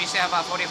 we still have about 40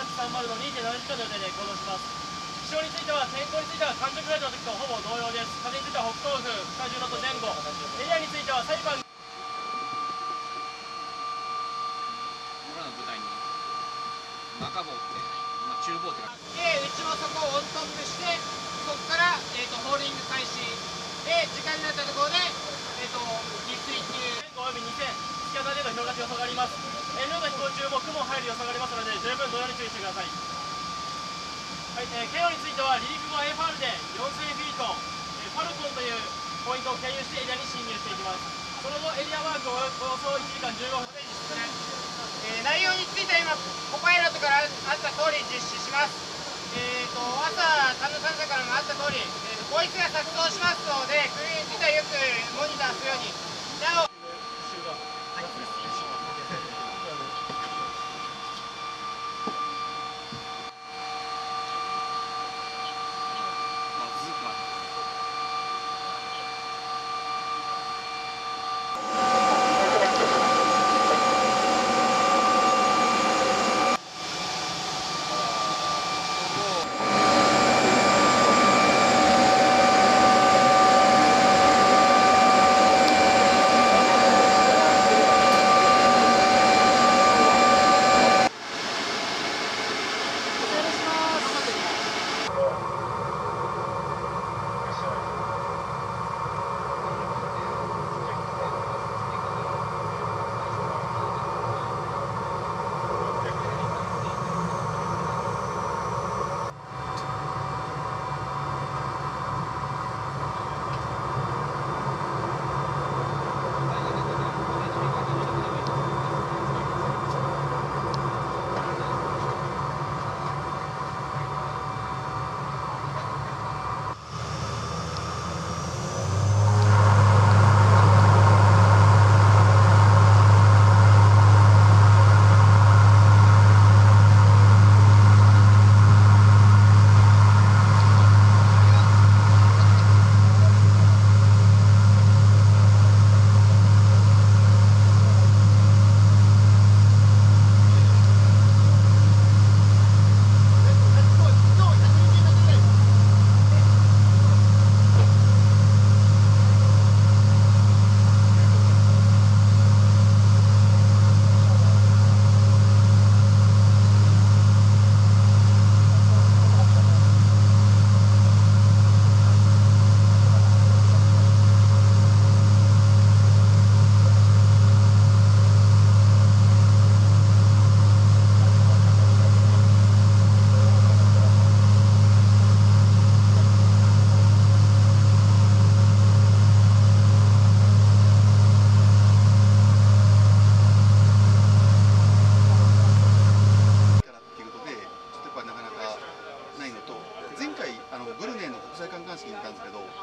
H30 の2.7時間の予定で行動します気象については天候については観測ガイドの時とほぼ同様です。風については北東風北重のと前後エリアについては裁判俺らの舞台に中棒ってまあ中棒ってで内もそこをオントップしてそこから、えーと、ホールイング開始で時間になったところでえっ、ー、と2水球前後および2000突き当たりの広がる予想があります。遠慮の飛行中も雲入る予想がありますので十分同様に注意してください。はい、えー、KO については離陸後 FR で4000フィート、えーファルコンというポイントを経由してエリアに侵入していきます。その後エリアワークをおよそ1時間15分えー内容については今コパイロットからあった通り実施します。えー、と朝丹野さんからもあった通り、えー、ボイスが作動しますのでクリーン自体よくモニターするようになお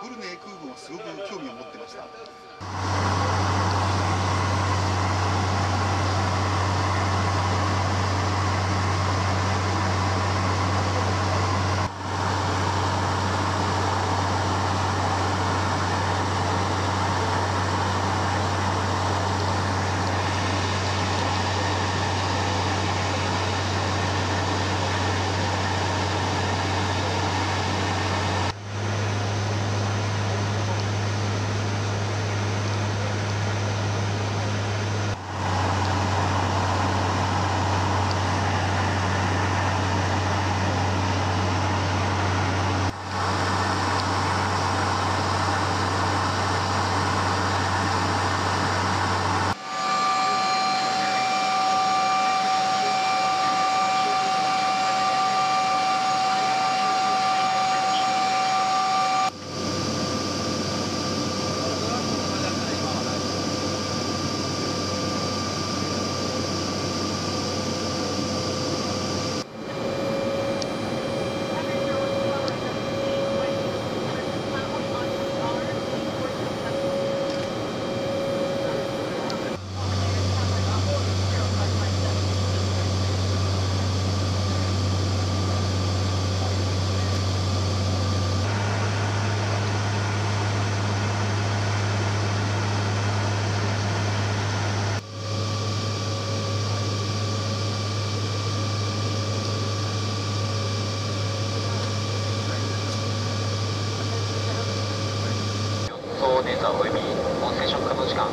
ブルネイ空軍はすごく興味を持ってました。ーザーおよび音声触感の時間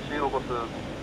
を起こす